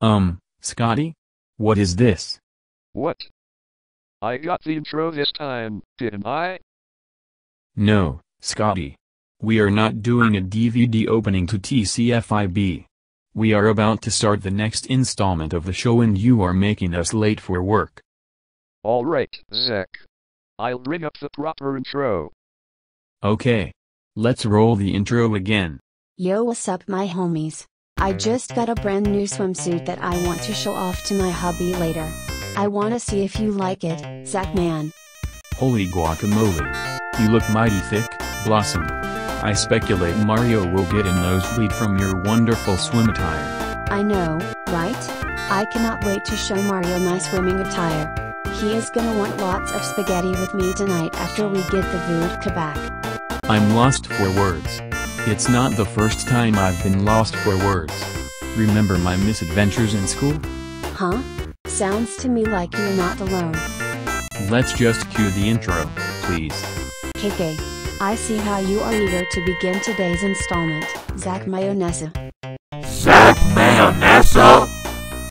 Um, Scotty? What is this? What? I got the intro this time, didn't I? No, Scotty. We are not doing a DVD opening to TCFIB. We are about to start the next installment of the show and you are making us late for work. Alright, Zach. I'll bring up the proper intro. Okay. Let's roll the intro again. Yo, what's up, my homies? I just got a brand new swimsuit that I want to show off to my hubby later. I wanna see if you like it, Zach man. Holy guacamole. You look mighty thick, Blossom. I speculate Mario will get a nosebleed from your wonderful swim attire. I know, right? I cannot wait to show Mario my swimming attire. He is gonna want lots of spaghetti with me tonight after we get the food back. I'm lost for words. It's not the first time I've been lost for words. Remember my misadventures in school? Huh? Sounds to me like you're not alone. Let's just cue the intro, please. KK. I see how you are eager to begin today's installment, Zach Mayonesa. Zach Mayonesa!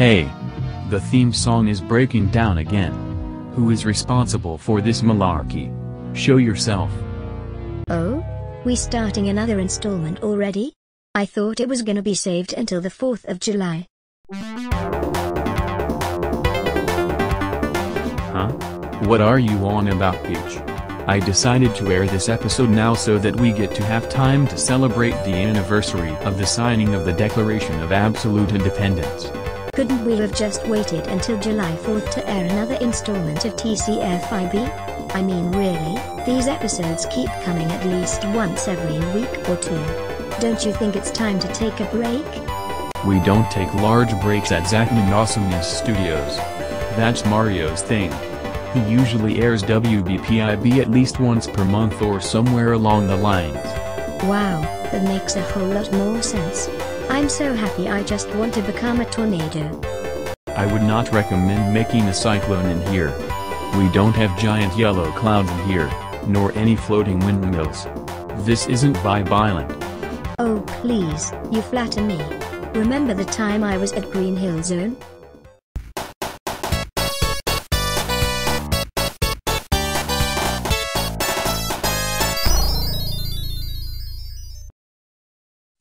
Hey! The theme song is breaking down again. Who is responsible for this malarkey? Show yourself. Oh? We starting another installment already? I thought it was gonna be saved until the 4th of July. Huh? What are you on about, Peach? I decided to air this episode now so that we get to have time to celebrate the anniversary of the signing of the Declaration of Absolute Independence. Couldn't we have just waited until July 4th to air another installment of TCFIB? I mean really, these episodes keep coming at least once every week or two. Don't you think it's time to take a break? We don't take large breaks at Zachman Awesomeness Studios. That's Mario's thing. He usually airs WBPIB at least once per month or somewhere along the lines. Wow, that makes a whole lot more sense. I'm so happy I just want to become a tornado. I would not recommend making a cyclone in here. We don't have giant yellow clouds in here, nor any floating windmills. This isn't Vibe Island. Oh please, you flatter me. Remember the time I was at Green Hill Zone?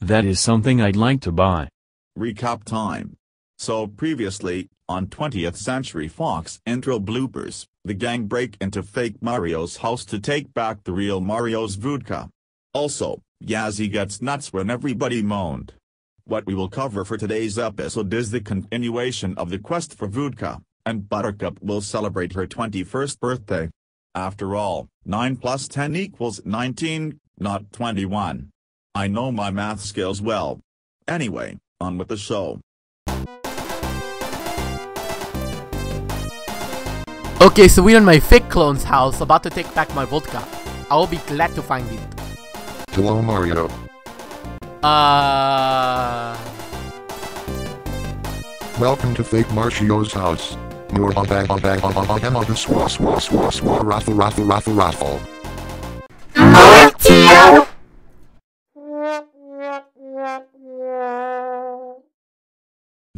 That is something I'd like to buy. Recap time. So previously, on 20th Century Fox intro bloopers, the gang break into fake Mario's house to take back the real Mario's vodka. Also, Yazzie gets nuts when everybody moaned. What we will cover for today's episode is the continuation of the quest for vodka, and Buttercup will celebrate her 21st birthday. After all, 9 plus 10 equals 19, not 21. I know my math skills well. Anyway, on with the show. Okay, so we're in my fake clone's house, about to take back my vodka. I will be glad to find it. Hello, Mario. Uh... Welcome to Fake Marcio's house. More ha ha ha ha ha ha ha ha ha swa swa swa swa raffle raffle raffle raffle.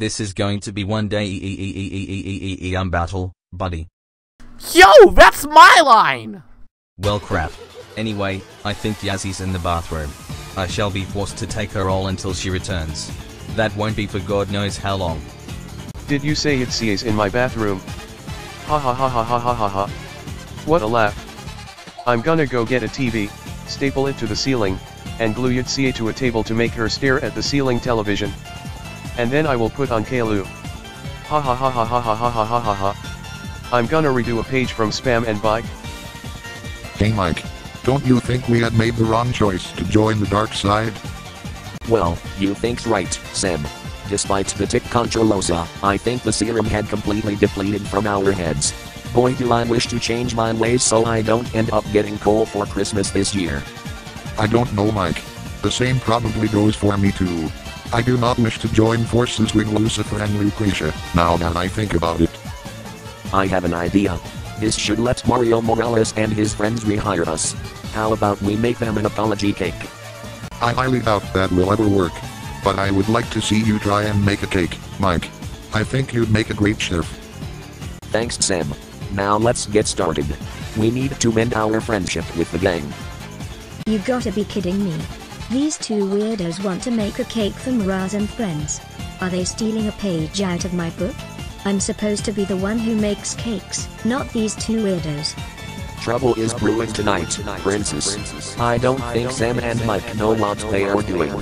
This is going to be one day um battle, buddy. Yo, that's my line! Well crap. Anyway, I think Yazzie's in the bathroom. I shall be forced to take her all until she returns. That won't be for God knows how long. Did you say it's Yazzie's in my bathroom? Ha ha ha ha ha ha ha ha. What a laugh. I'm gonna go get a TV, staple it to the ceiling, and glue Yatsia to a table to make her stare at the ceiling television. And then I will put on Caillou. Ha ha ha ha ha ha ha ha ha ha ha. I'm gonna redo a page from Spam and Bike. Hey Mike. Don't you think we had made the wrong choice to join the dark side? Well, you think's right, Sam. Despite the tick controlosa, I think the serum had completely depleted from our heads. Boy do I wish to change my ways so I don't end up getting coal for Christmas this year. I don't know Mike. The same probably goes for me too. I do not wish to join forces with Lucifer and Lucretia, now that I think about it. I have an idea. This should let Mario Morales and his friends rehire us. How about we make them an apology cake? I highly doubt that will ever work. But I would like to see you try and make a cake, Mike. I think you'd make a great chef. Thanks Sam. Now let's get started. We need to mend our friendship with the gang. You gotta be kidding me. These two weirdos want to make a cake for Miraz and friends. Are they stealing a page out of my book? I'm supposed to be the one who makes cakes, not these two weirdos. Trouble is brewing tonight, Princess. I don't think Sam and Mike know what they are doing.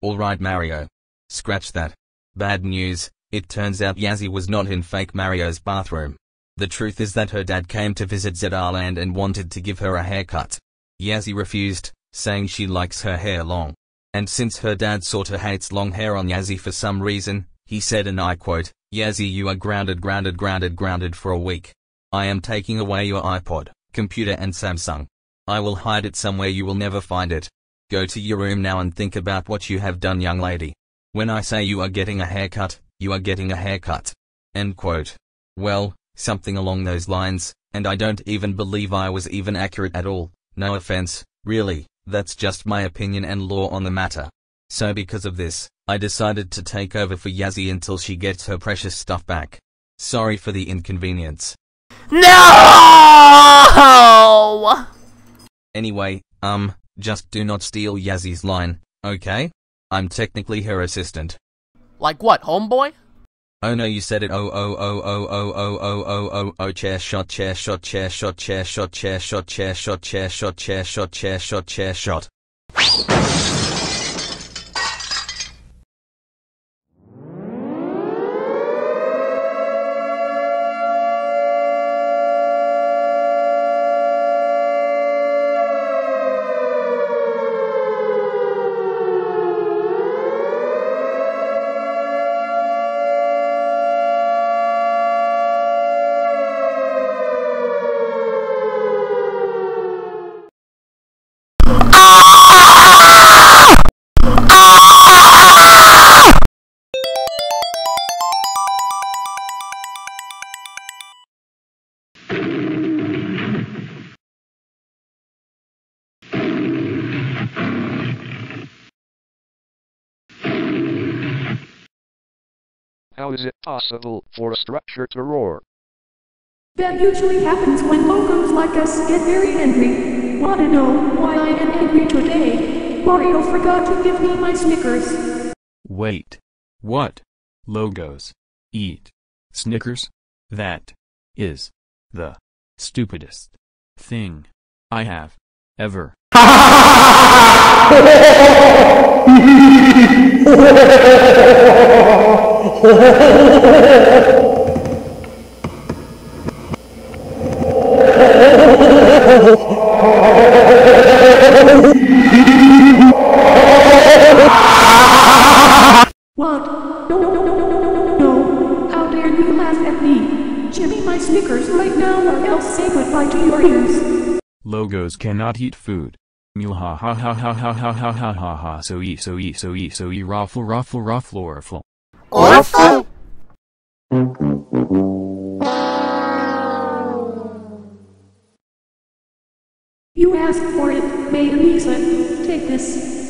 Alright Mario. Scratch that. Bad news, it turns out Yazzie was not in fake Mario's bathroom. The truth is that her dad came to visit Zedarland and wanted to give her a haircut. Yazzie refused, saying she likes her hair long. And since her dad sorta hates long hair on Yazzie for some reason, he said and I quote, Yazzie you are grounded grounded grounded grounded for a week. I am taking away your iPod, computer and Samsung. I will hide it somewhere you will never find it. Go to your room now and think about what you have done young lady. When I say you are getting a haircut, you are getting a haircut. End quote. Well, something along those lines, and I don't even believe I was even accurate at all, no offense, really, that's just my opinion and law on the matter. So because of this, I decided to take over for Yazzie until she gets her precious stuff back. Sorry for the inconvenience. No! Anyway, um, just do not steal Yazzie's line, okay? I'm technically her assistant. Like what, homeboy? Oh no, you said it. Oh oh oh oh oh oh oh oh oh oh chair shot chair shot chair shot chair shot chair shot chair shot chair shot chair shot chair shot chair shot. Possible for a structure to roar? That usually happens when locals like us get very angry. Wanna know why I am angry today? Mario forgot to give me my Snickers. Wait. What? Logos. Eat. Snickers? That is the stupidest thing I have ever. What? No, no, no, no, no, no, no, How dare you laugh at me? Jimmy my Snickers right now or else say goodbye to your ears. Logos cannot eat food. Mule ha ha ha ha ha ha ha ha ha so e so e so e so e ruffle ruffle ruffle orfle. Orphan? You asked for it, Maid Lisa. Take this.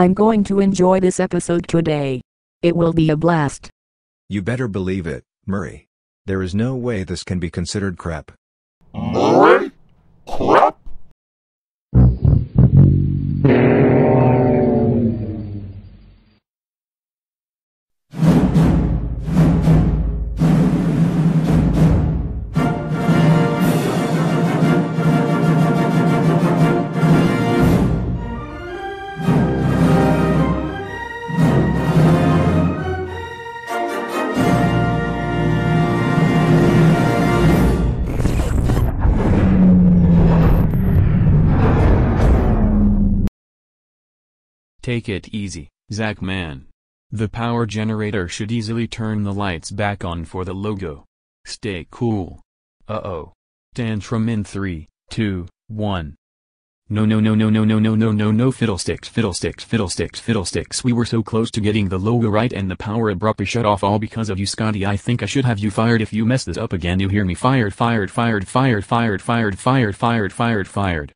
I'm going to enjoy this episode today. It will be a blast. You better believe it, Murray. There is no way this can be considered crap. Murray? Crap? Take it easy, Zach man. The power generator should easily turn the lights back on for the logo. Stay cool. Uh-oh. Tantrum in 3, 2, 1. No no no no no no no no no no fiddlesticks fiddlesticks fiddlesticks fiddlesticks we were so close to getting the logo right and the power abruptly shut off all because of you Scotty I think I should have you fired if you mess this up again you hear me fired fired fired fired fired fired fired fired fired fired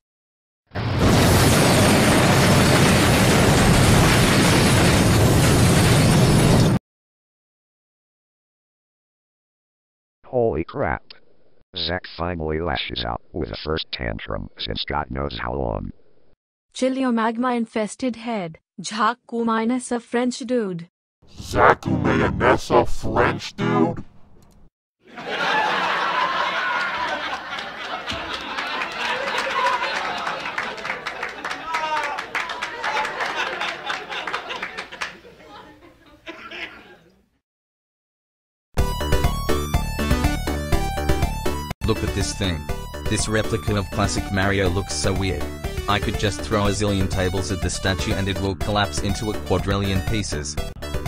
Holy crap. Zack finally lashes out with the first tantrum since God knows how long. Chill your magma infested head. Jaku minus a French dude. Zaku Mayonessa French dude? At this thing. This replica of classic Mario looks so weird. I could just throw a zillion tables at the statue and it will collapse into a quadrillion pieces.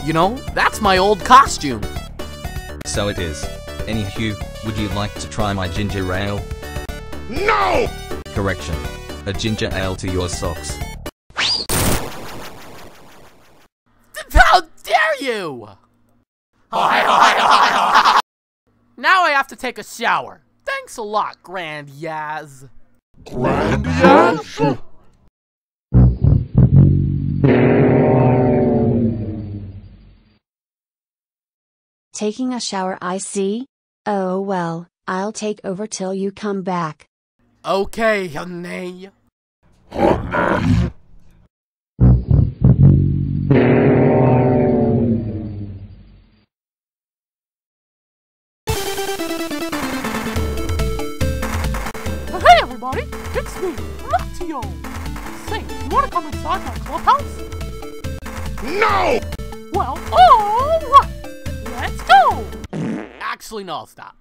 You know, that's my old costume. So it is. Anywho, would you like to try my ginger ale? No! Correction. A ginger ale to your socks. How dare you! now I have to take a shower. Thanks a lot, Grand Yaz. Grand Yaz? Taking a shower I see? Oh well, I'll take over till you come back. Okay, honey. Honey? It's me, Ratio. Say, you wanna come inside my clubhouse? No! Well, alright, let's go! Actually, no, stop.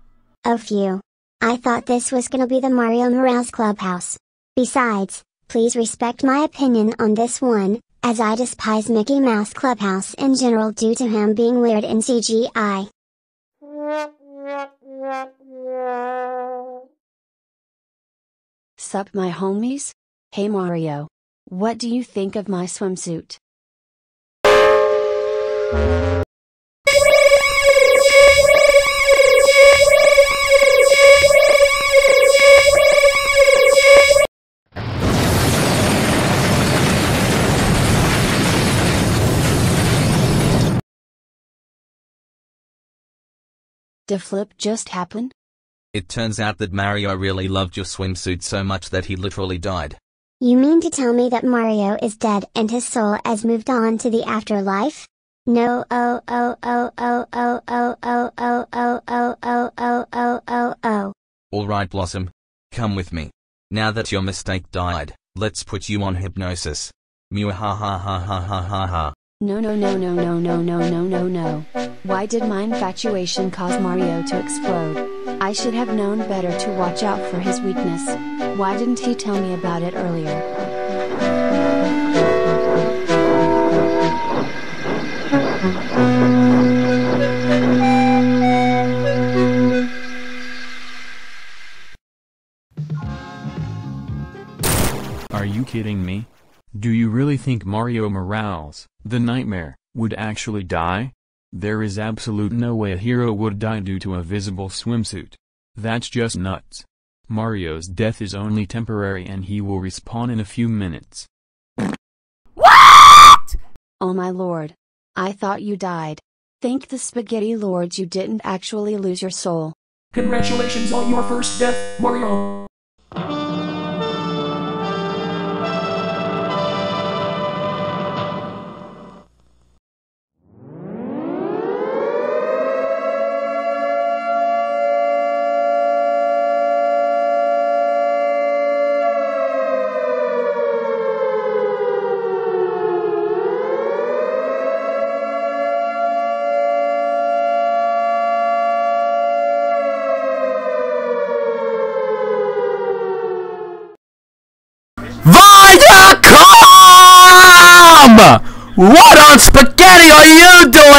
Oh phew. I thought this was gonna be the Mario Morales Clubhouse. Besides, please respect my opinion on this one, as I despise Mickey Mouse Clubhouse in general due to him being weird in CGI. Sup my homies? Hey Mario. What do you think of my swimsuit? The flip just happened? It turns out that Mario really loved your swimsuit so much that he literally died. You mean to tell me that Mario is dead and his soul has moved on to the afterlife? No oh oh oh oh oh oh oh oh oh oh oh oh oh oh oh Alright Blossom. Come with me. Now that your mistake died, let's put you on hypnosis. Mew ha ha ha ha ha ha ha. No no no no no no no no no no. Why did my infatuation cause Mario to explode? I should have known better to watch out for his weakness. Why didn't he tell me about it earlier? Are you kidding me? Do you really think Mario Morales, the nightmare, would actually die? There is absolute no way a hero would die due to a visible swimsuit. That's just nuts. Mario's death is only temporary and he will respawn in a few minutes. What? Oh my lord. I thought you died. Thank the spaghetti lords you didn't actually lose your soul. Congratulations on your first death, Mario.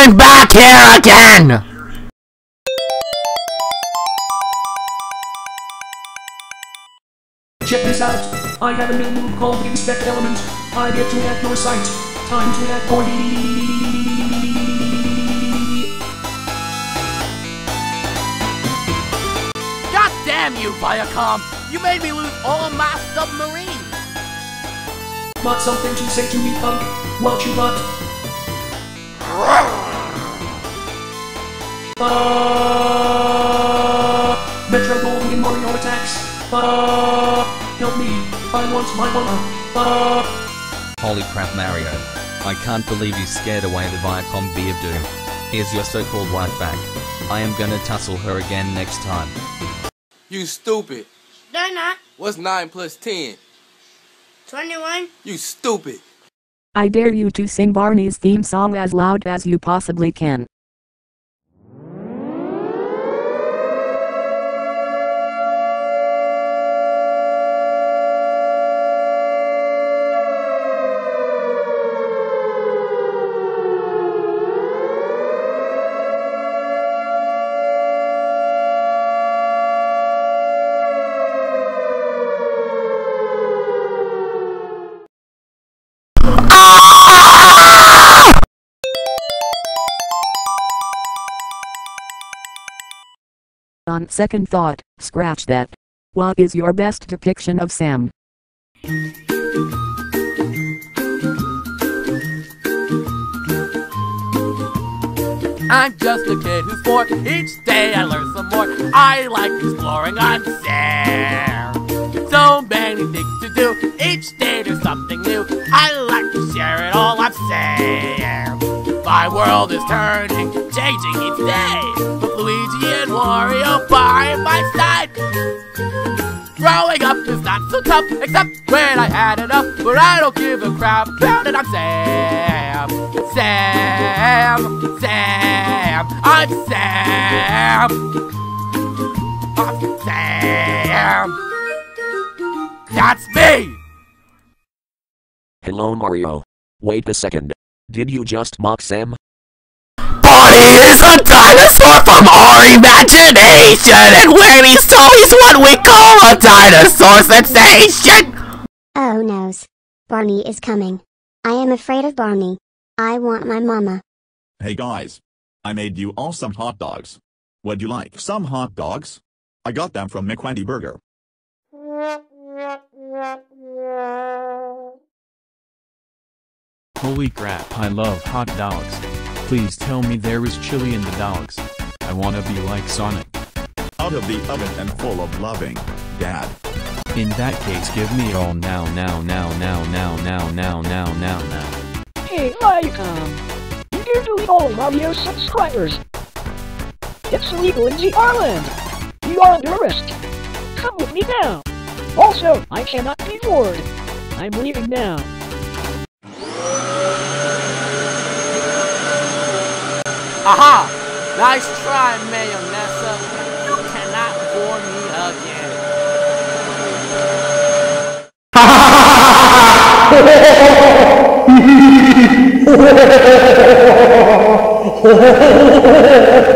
You back here again? Check this out. I have a new move called Inspect Element. I get to hack your site. Time to hack boy. God damn you, Viacom! You made me lose all my submarines! Got something to say to me, punk? What you got? Uh, Metro Golden Mario attacks. Uh, help me. I want my mama. Uh, Holy crap Mario. I can't believe you scared away the Viacom Bee of Doom. Here's your so-called wife back. I am gonna tussle her again next time. You stupid. They're not. What's 9 plus 10? 21. You stupid. I dare you to sing Barney's theme song as loud as you possibly can. On second thought, scratch that. What is your best depiction of Sam? I'm just a kid who's four. Each day I learn some more. I like exploring. I'm Sam. So many things to do. Each day there's something new. I like to share it all. I'm Sam. My world is turning, changing each day. With Luigi Wario by my side. Growing up is not so tough, except when I had up. But I don't give a crap about it. I'm Sam. Sam. Sam. I'm Sam. I'm Sam. That's me. Hello Mario. Wait a second. Did you just mock Sam? Bonnie is a dinosaur from our imagination, and when he's tall, he's what we call a dinosaur sensation. Oh noes. Barney is coming. I am afraid of Barney. I want my mama. Hey guys. I made you all some hot dogs. Would you like some hot dogs? I got them from McWendy Burger. Holy crap, I love hot dogs. Please tell me there is chili in the dogs. I wanna be like Sonic. Out of the oven and full of loving, Dad. In that case, give me it all now, now, now, now, now, now, now, now, now, now. Hey, Viacom! Um, you dare delete all Mario subscribers! It's illegal in the Ireland! You are under arrest! Come with me now! Also, I cannot be bored! I'm leaving now. Aha! Nice try, Mayor You cannot bore me again. Ha ha ha ha ha!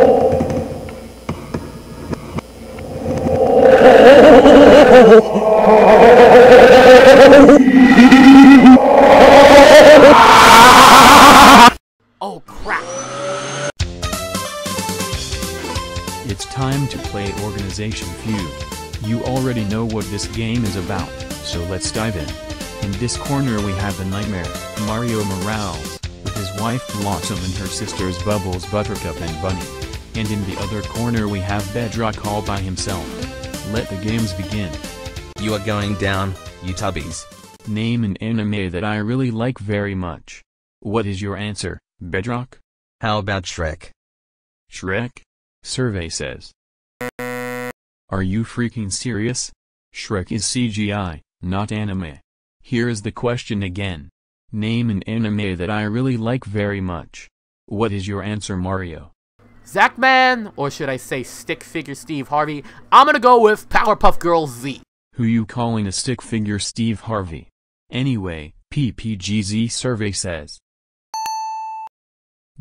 So let's dive in. In this corner we have the Nightmare, Mario Morales, with his wife Blossom and her sisters Bubbles, Buttercup and Bunny. And in the other corner we have Bedrock all by himself. Let the games begin. You are going down, you tubbies. Name an anime that I really like very much. What is your answer, Bedrock? How about Shrek? Shrek? Survey says. Are you freaking serious? Shrek is CGI, not anime. Here is the question again. Name an anime that I really like very much. What is your answer, Mario? Zackman, or should I say stick figure Steve Harvey, I'm gonna go with Powerpuff Girls Z. Who you calling a stick figure Steve Harvey? Anyway, PPGZ survey says.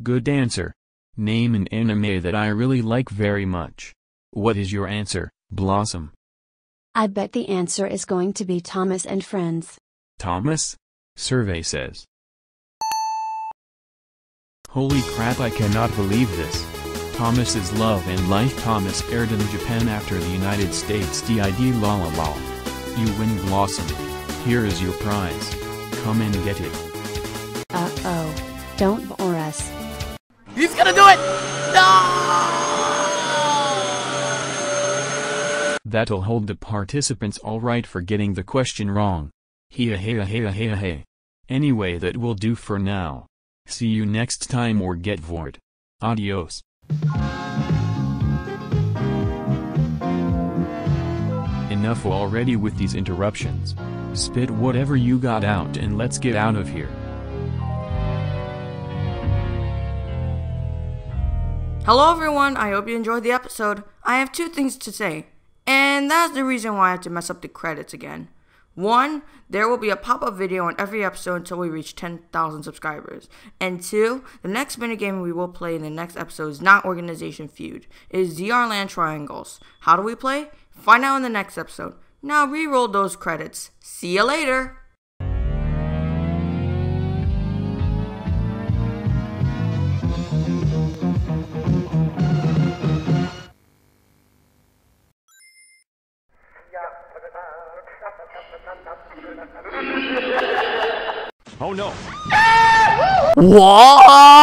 Good answer. Name an anime that I really like very much. What is your answer, Blossom? I bet the answer is going to be Thomas and Friends. Thomas? Survey says. Holy crap I cannot believe this. Thomas's Love and Life Thomas aired in Japan after the United States DID la la la. You win Blossom. Here is your prize. Come and get it. Uh oh. Don't bore us. He's gonna do it! That'll hold the participants alright for getting the question wrong. Hea hea hea hea hea. Anyway that will do for now. See you next time or get void. Adios. Enough already with these interruptions. Spit whatever you got out and let's get out of here. Hello everyone, I hope you enjoyed the episode. I have two things to say, and that's the reason why I had to mess up the credits again. One, there will be a pop up video on every episode until we reach 10,000 subscribers. And two, the next minigame we will play in the next episode is not Organization Feud, it is ZR Land Triangles. How do we play? Find out in the next episode. Now re roll those credits. See you later! 我。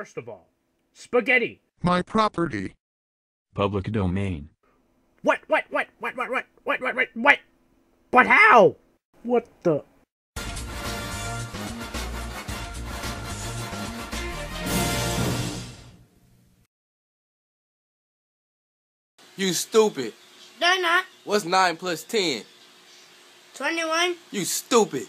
First of all, spaghetti. My property. Public domain. What? What? What? What? What? What? What? What? What? What? But how? What the? You stupid. They're not. What's 9 plus 10? 21. You stupid.